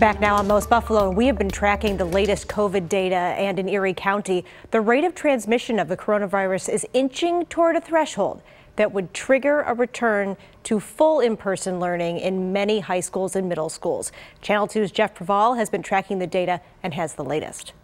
Back now on Most Buffalo, and we have been tracking the latest COVID data, and in Erie County, the rate of transmission of the coronavirus is inching toward a threshold that would trigger a return to full in-person learning in many high schools and middle schools. Channel 2's Jeff Preval has been tracking the data and has the latest.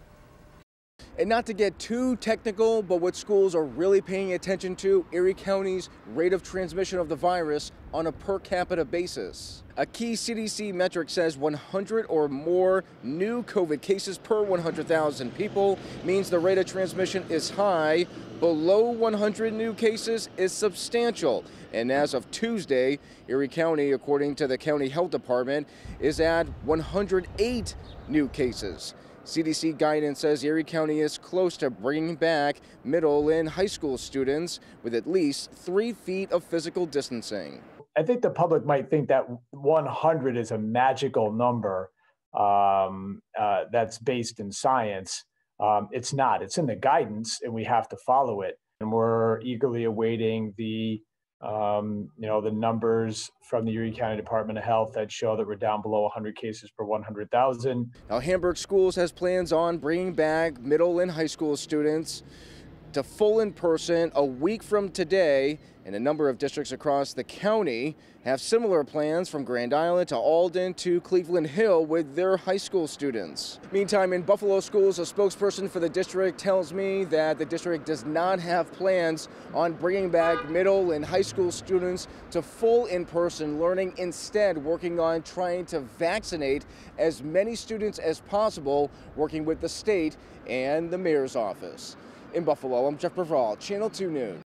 And not to get too technical, but what schools are really paying attention to, Erie County's rate of transmission of the virus on a per capita basis. A key CDC metric says 100 or more new COVID cases per 100,000 people means the rate of transmission is high. Below 100 new cases is substantial. And as of Tuesday, Erie County, according to the county health department, is at 108 new cases. CDC guidance says Erie County is close to bringing back middle and high school students with at least three feet of physical distancing. I think the public might think that 100 is a magical number um, uh, that's based in science. Um, it's not. It's in the guidance, and we have to follow it. And we're eagerly awaiting the um, you know, the numbers from the Erie County Department of Health that show that we're down below 100 cases per 100,000. Now, Hamburg Schools has plans on bringing back middle and high school students to full in person a week from today, and a number of districts across the county have similar plans from Grand Island to Alden to Cleveland Hill with their high school students. Meantime, in Buffalo schools, a spokesperson for the district tells me that the district does not have plans on bringing back middle and high school students to full in person learning, instead, working on trying to vaccinate as many students as possible, working with the state and the mayor's office. In Buffalo, I'm Jeff Preval, Channel 2 News.